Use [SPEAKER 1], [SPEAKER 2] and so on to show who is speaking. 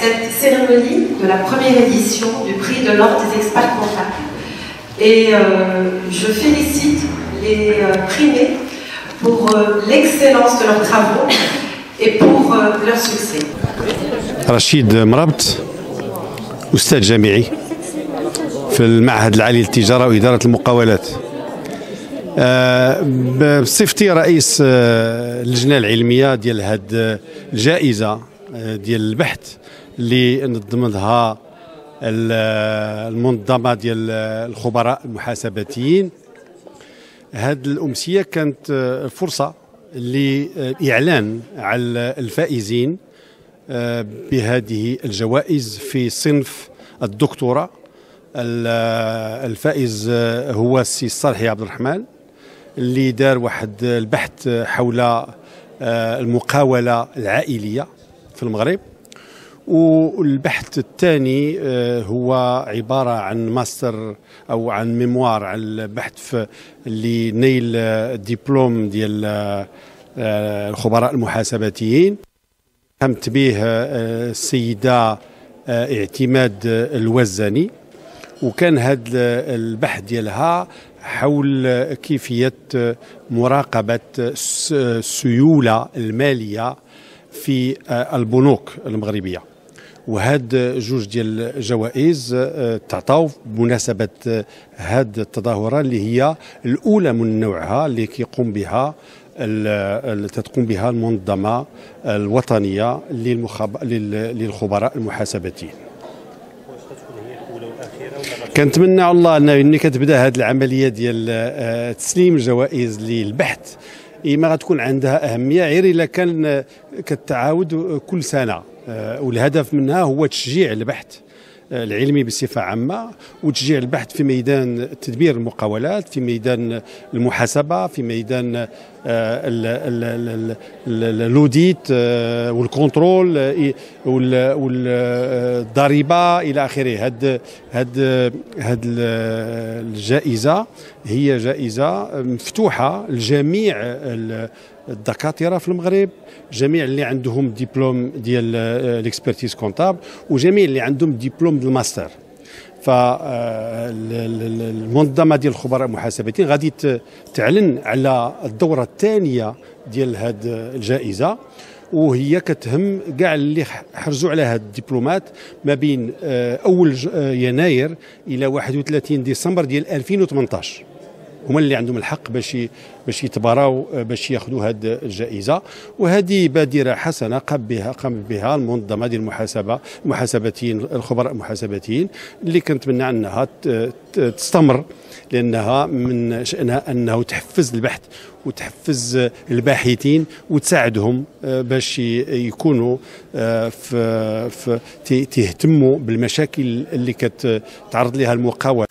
[SPEAKER 1] cette cérémonie de la première édition du prix de l'Ordre des experts comptables. Et euh, je félicite les euh, primés pour euh, l'excellence de leurs travaux et pour leur succès.
[SPEAKER 2] رشيد مربط أستاذ جامعي في المعهد العالي للتجارة وإدارة المقاولات بصفتي رئيس اللجنة العلمية ديال هاد الجائزة ديال البحث اللي نظمتها المنظمة ديال الخبراء المحاسباتيين. هذه الأمسية كانت فرصة لاعلان على الفائزين بهذه الجوائز في صنف الدكتوراه. الفائز هو السي صالحي عبد الرحمن. اللي دار واحد البحث حول المقاولة العائلية في المغرب. والبحث الثاني آه، هو عبارة عن ماستر أو عن mémoire على البحث اللي نيل ديال آه، الخبراء المحاسباتيين. قامت به آه، السيدة اعتماد الوزاني وكان هذا البحث ديالها حول كيفية مراقبة السيولة المالية في البنوك المغربية. وهاد جوج ديال الجوائز آه، تعطاو بمناسبة هاد التظاهرة اللي هي الأولى من نوعها اللي كيقوم بها تتقوم بها المنظمة الوطنية للخبراء المحاسباتيين. كنتمنى الله أنه كتبدا هذه العملية ديال آه، تسليم الجوائز للبحث. ما غتكون عندها أهمية غير إلا كان كتعاود كل سنة آه، والهدف منها هو تشجيع البحث آه، العلمي بصفة عامة وتشجيع البحث في ميدان تدبير المقاولات في ميدان المحاسبة في ميدان ال l'audit وال contrôle والضريبة إلى آخره. هاد هاد هاد الجائزة هي جائزة مفتوحة لجميع الدكاترة في المغرب جميع اللي عندهم ديبلوم ديال ال expertise comptable وجميع اللي عندهم diplôme ال master. فالمنظمة ديال الخبراء المحاسبين غادي تعلن على الدورة الثانية ديال هذه الجائزة وهي كتهم كاع اللي حرزوا على هاد الدبلومات ما بين آه، أول يناير إلى 31 ديسمبر ديال 2018 هما اللي عندهم الحق باش باش يتباراو باش ياخذوا هذه الجائزة. وهذه بادرة حسنة قام بها قام بها المنظمة ديال المحاسبة المحاسباتيين الخبراء المحاسباتيين اللي كنتمنى أنها تستمر لأنها من شأنها أنه تحفز البحث وتحفز الباحثين وتساعدهم آه، باش يكونوا آه، في, في تهتموا بالمشاكل اللي كتعرض لها المقاومه